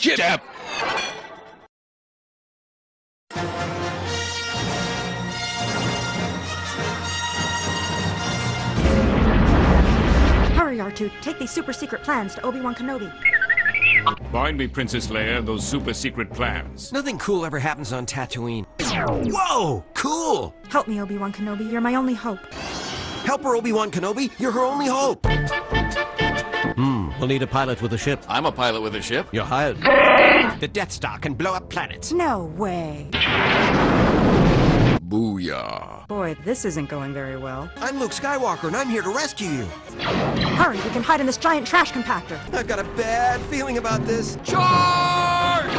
Jab. Hurry, R2. Take these super secret plans to Obi-Wan Kenobi. Find me, Princess Leia, those super secret plans. Nothing cool ever happens on Tatooine. Whoa! Cool! Help me, Obi-Wan Kenobi. You're my only hope. Help her, Obi-Wan Kenobi. You're her only hope. We'll need a pilot with a ship. I'm a pilot with a ship. You're hired. The Death Star can blow up planets. No way. Booyah. Boy, this isn't going very well. I'm Luke Skywalker, and I'm here to rescue you. Hurry, we can hide in this giant trash compactor. I've got a bad feeling about this. Charge!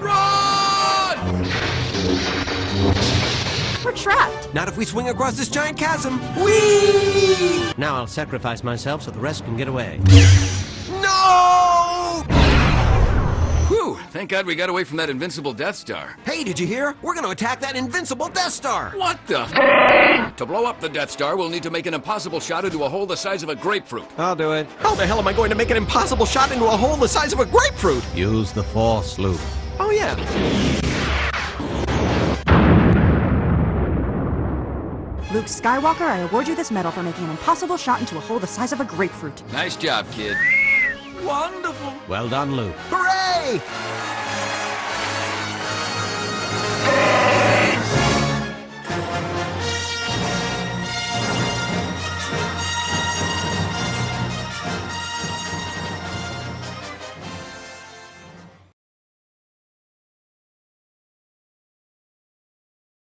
Run! We're trapped. Not if we swing across this giant chasm. Whee! Now I'll sacrifice myself so the rest can get away. Thank God we got away from that invincible Death Star. Hey, did you hear? We're gonna attack that invincible Death Star. What the To blow up the Death Star, we'll need to make an impossible shot into a hole the size of a grapefruit. I'll do it. How the hell am I going to make an impossible shot into a hole the size of a grapefruit? Use the Force, Luke. Oh, yeah. Luke Skywalker, I award you this medal for making an impossible shot into a hole the size of a grapefruit. Nice job, kid. Wonderful. Well done, Luke. Hooray!